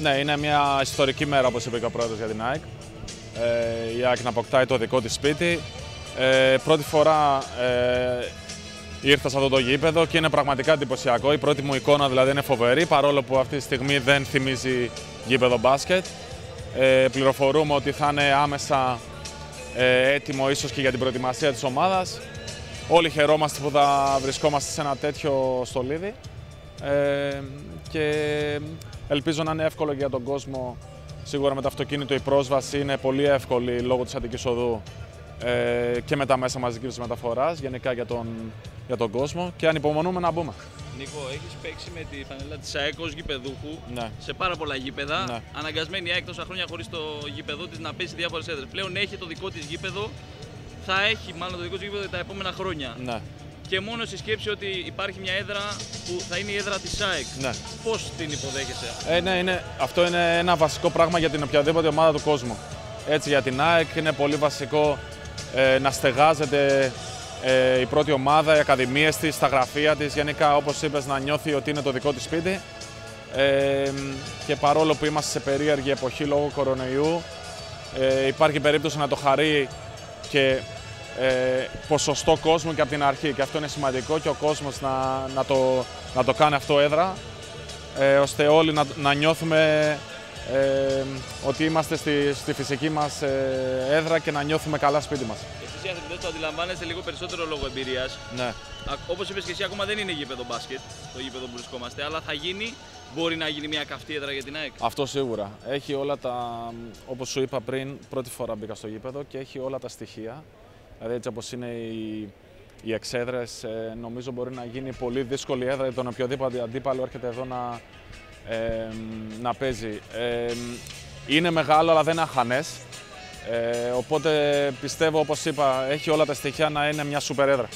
Ναι, είναι μια ιστορική μέρα, όπως είπε και ο πρόεδρος για την ΑΕΚ. Ε, η ΑΕΚ να αποκτάει το δικό της σπίτι. Ε, πρώτη φορά ε, ήρθα σε αυτό το γήπεδο και είναι πραγματικά εντυπωσιακό. Η πρώτη μου εικόνα δηλαδή είναι φοβερή, παρόλο που αυτή τη στιγμή δεν θυμίζει γήπεδο μπάσκετ. Ε, πληροφορούμε ότι θα είναι άμεσα ε, έτοιμο ίσως και για την προετοιμασία της ομάδας. Όλοι χαιρόμαστε που θα βρισκόμαστε σε ένα τέτοιο στολίδι ε, και ελπίζω να είναι εύκολο για τον κόσμο. Σίγουρα με το αυτοκίνητο η πρόσβαση είναι πολύ εύκολη λόγω της Αττικής Οδού ε, και με τα μέσα μαζικής μεταφοράς, γενικά για τον, για τον κόσμο και ανυπομονούμε να μπούμε. Νίκο, έχεις παίξει με τη φανέλα της ΑΕΚ ως γηπεδούχου Ναι. σε πάρα πολλά γήπεδα. Ναι. Αναγκασμένη η ΑΕΚ τόσα χρόνια χωρίς το γήπεδο της να παίζει διάφορες έδρες. Πλέον έχει το δικό της γήπεδο. Θα έχει μάλλον το δικό της γήπεδο τα επόμενα χρόνια. Ναι, Και μόνο στη σκέψη ότι υπάρχει μια έδρα που θα είναι η έδρα της ΑΕΚ. ναι. Πώς την υποδέχεσαι; Ε, ναι, είναι, αυτό είναι ένα βασικό πράγμα για την οποιαδήποτε ομάδα του κόσμου. Έτσι για την ΑΕΚ είναι πολύ βασικό ε, να στεγάζεται ε, η πρώτη ομάδα, οι ακαδημίες της, τα γραφεία της, γενικά όπως είπες να νιώθει ότι είναι το δικό της σπίτι. Ε, και παρόλο που είμαστε σε περίεργη εποχή λόγω κορονοϊού, ε, υπάρχει περίπτωση να το χαρεί και ε, ποσοστό κόσμου και από την αρχή. Και αυτό είναι σημαντικό και ο κόσμος να, να, το, να το κάνει αυτό έδρα ε, ώστε όλοι να, να νιώθουμε ε, ότι είμαστε στη, στη φυσική μας ε, έδρα και να νιώθουμε καλά σπίτι μας. Εσεί οι αθλητέ το αντιλαμβάνεστε λίγο περισσότερο λόγω εμπειρίας. Ναι. Όπως είπες και εσύ, ακόμα δεν είναι γήπεδο μπάσκετ το γήπεδο που βρισκόμαστε, αλλά θα γίνει. Μπορεί να γίνει μια καυτή έδρα για την ΑΕΚ. Αυτό σίγουρα. Έχει όλα τα, όπως σου είπα πριν, πρώτη φορά μπήκα στο γήπεδο και έχει όλα τα στοιχεία. Δηλαδή έτσι όπως είναι οι, οι εξέδρες, ε, νομίζω μπορεί να γίνει πολύ δύσκολη έδρα για τον οποιοδήποτε αντίπαλο έρχεται εδώ να, ε, να παίζει. Ε, είναι μεγάλο αλλά δεν είναι αχανές. Ε, οπότε πιστεύω, όπως είπα, έχει όλα τα στοιχεία να είναι μια σούπερ έδρα.